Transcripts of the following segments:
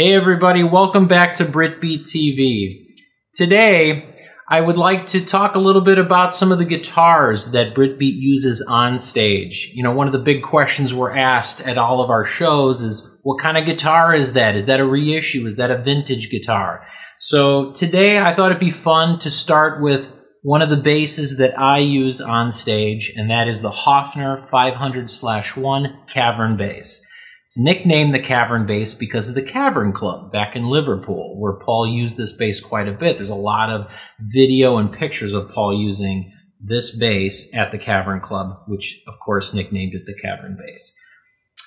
Hey everybody, welcome back to Britbeat TV. Today, I would like to talk a little bit about some of the guitars that Britbeat uses on stage. You know, one of the big questions we're asked at all of our shows is, what kind of guitar is that? Is that a reissue? Is that a vintage guitar? So today I thought it'd be fun to start with one of the basses that I use on stage, and that is the Hofner 500-1 Cavern bass. It's nicknamed the Cavern Bass because of the Cavern Club back in Liverpool, where Paul used this bass quite a bit. There's a lot of video and pictures of Paul using this bass at the Cavern Club, which of course nicknamed it the Cavern Bass.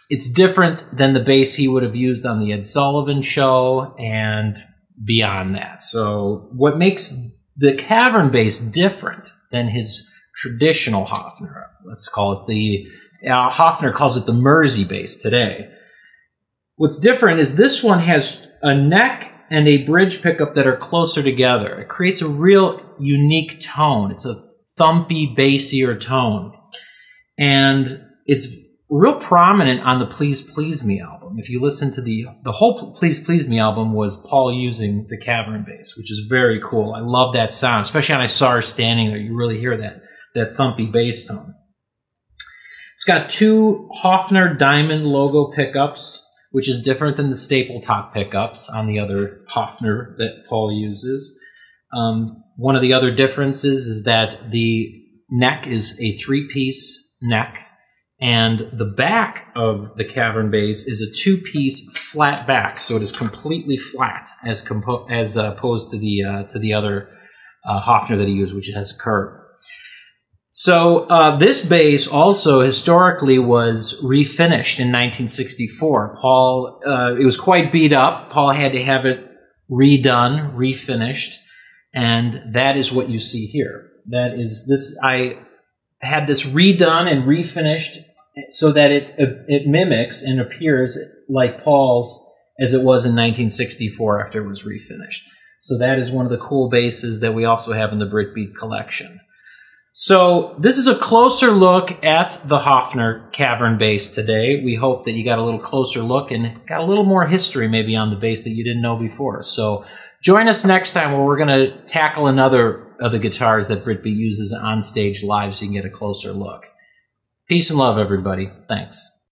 It's different than the bass he would have used on the Ed Sullivan show and beyond that. So what makes the Cavern Bass different than his traditional Hofner, let's call it the uh, Hofner calls it the Mersey bass today. What's different is this one has a neck and a bridge pickup that are closer together. It creates a real unique tone. It's a thumpy, bassier tone. And it's real prominent on the Please Please Me album. If you listen to the the whole Please Please Me album was Paul using the cavern bass, which is very cool. I love that sound, especially when I saw her standing there. You really hear that that thumpy bass tone. It's got two Hofner Diamond logo pickups, which is different than the staple top pickups on the other Hofner that Paul uses. Um, one of the other differences is that the neck is a three-piece neck, and the back of the cavern bass is a two-piece flat back, so it is completely flat as as opposed to the uh, to the other uh, Hofner that he used, which has a curve. So uh, this bass also historically was refinished in 1964. Paul, uh, it was quite beat up. Paul had to have it redone, refinished, and that is what you see here. That is this. I had this redone and refinished so that it it mimics and appears like Paul's as it was in 1964 after it was refinished. So that is one of the cool basses that we also have in the Britbeat collection. So this is a closer look at the Hofner cavern bass today. We hope that you got a little closer look and got a little more history maybe on the bass that you didn't know before. So join us next time where we're going to tackle another of the guitars that Britbeat uses on stage live so you can get a closer look. Peace and love, everybody. Thanks.